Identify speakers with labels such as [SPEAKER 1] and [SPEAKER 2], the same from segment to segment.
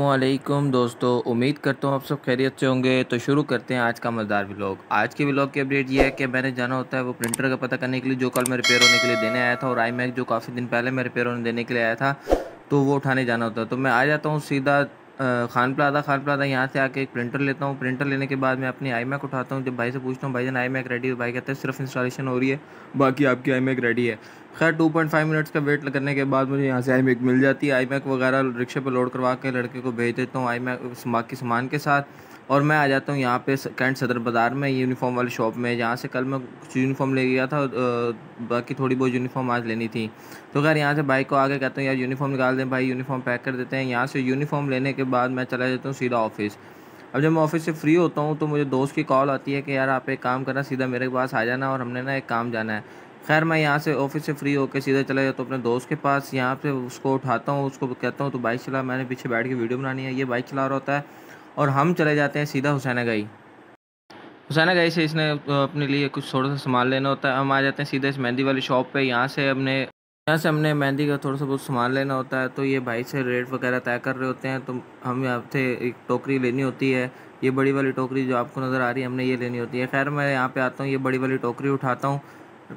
[SPEAKER 1] असलकुम दोस्तों। उम्मीद करता हूँ आप सब खैरियत से होंगे। तो शुरू करते हैं आज का मज़ेदार व्लॉग आज के व्लॉग की अपडेट ये है कि मैंने जाना होता है वो प्रिंटर का पता करने के लिए, जो कल मैं रिपेयर होने के लिए देने आया था और आई मैक जो काफ़ी दिन पहले मैं रिपेयर होने देने के लिए आया था तो वो उठाने जाना होता है। तो मैं आ जाता हूँ सीधा खान प्लाजा। खान प्लाजा यहाँ से आके एक प्रिंटर लेता हूँ। प्रिंटर लेने के बाद मैं अपनी आई मैक उठाता हूँ। जब भाई से पूछता हूँ, भाई जान आई मैक रेडी है भाई कहते हैं, सिर्फ़ इंस्टॉलेशन हो रही है, बाकी आपकी आई मैक रेडी है। खैर टू पॉइंट फाइव मिनट्स का वेट करने के बाद मुझे यहाँ से आई मिल जाती है। आई वगैरह रिक्शे पर लोड करवा के लड़के को भेज देता हूँ आई मैक बाकी सामान के साथ। और मैं आ जाता हूँ यहाँ पे कैंट सदर बाज़ार में यूनिफॉर्म वाली शॉप में। जहाँ से कल मैं कुछ यूनिफॉर्म ले गया था बाकी थोड़ी बहुत यूनिफॉर्म आज लेनी थी। तो खैर, यहाँ से भाई को आगे कहता हूँ, यार यूनिफॉर्म निकाल दें भाई यूनिफॉर्म पैक कर देते हैं। यहाँ से यूनिफॉर्म लेने के बाद मैं चला जाता हूँ सीधा ऑफ़िस अब जब मैं ऑफ़िस से फ्री होता हूँ तो मुझे दोस्त की कॉल आती है कि, यार, आप एक काम करना, सीधा मेरे पास आ जाना और हमने ना एक काम जाना है। खैर, मैं यहाँ से ऑफ़िस से फ्री होकर सीधा चला जाता हूँ अपने दोस्त के पास। यहाँ पे उसको उठाता हूँ, उसको कहता हूँ तो बाइक चला। मैंने पीछे बैठ के वीडियो बनानी है। ये बाइक चला रहा होता है और हम चले जाते हैं सीधा हुसैना गई हुसैना गई से इसने अपने लिए कुछ थोड़ा सा सामान लेना होता है। हम आ जाते हैं सीधे इस मेहंदी वाली शॉप पर यहाँ से हमने, यहाँ से हमने मेहंदी का थोड़ा सा बहुत सामान लेना होता है। तो ये भाई से रेट वगैरह तय कर रहे होते हैं। तो हम यहाँ से एक टोकरी लेनी होती है। ये बड़ी वाली टोकरी जो आपको नज़र आ रही है, हमने ये लेनी होती है। खैर, मैं यहाँ पे आता हूँ, ये बड़ी वाली टोकरी उठाता हूँ।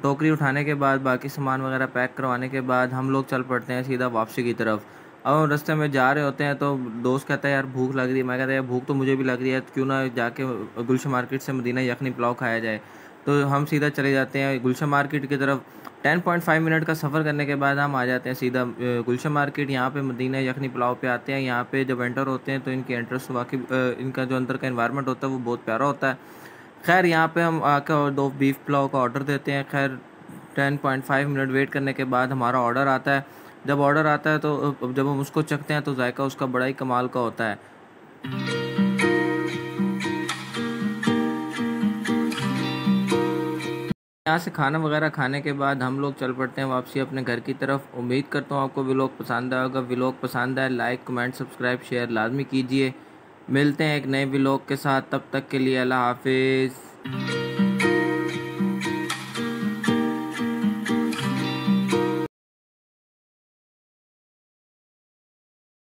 [SPEAKER 1] टोकरी उठाने के बाद, बाकी सामान वगैरह पैक करवाने के बाद हम लोग चल पड़ते हैं सीधा वापसी की तरफ़। अब हम रास्ते में जा रहे होते हैं तो दोस्त कहता है, यार, भूख लग रही है। मैं कहता है, यार, भूख तो मुझे भी लग रही है, क्यों ना जाके गुलशन मार्केट से मदीना यखनी पुलाव खाया जाए? तो हम सीधा चले जाते हैं गुलशन मार्केट की तरफ़। टेन पॉइंट फाइव मिनट का सफ़र करने के बाद हम आ जाते हैं सीधा गुलशन मार्केट। यहाँ पे मदीना यखनी पुलाव पे आते हैं। यहाँ पे जब एंटर होते हैं तो इनकी एंट्रेंस वाकई इनका जो अंदर का इन्वायरमेंट होता है वो बहुत प्यारा होता है। खैर, यहाँ पे हम आकर और दो बीफ पुलाव का ऑर्डर देते हैं। खैर ten point five minute wait करने के बाद हमारा ऑर्डर आता है। जब ऑर्डर आता है तो जब हम उसको चखते हैं तो जायका उसका बड़ा ही कमाल का होता है। यहाँ से खाना वगैरह खाने के बाद हम लोग चल पड़ते हैं वापसी अपने घर की तरफ़। उम्मीद करता हूँ आपको व्लॉग पसंद आएगा व्लॉग पसंद आए लाइक कमेंट सब्सक्राइब शेयर लाजमी कीजिए। मिलते हैं एक नए ब्लॉग के साथ तब तक के लिए अल्लाह हाफिज़।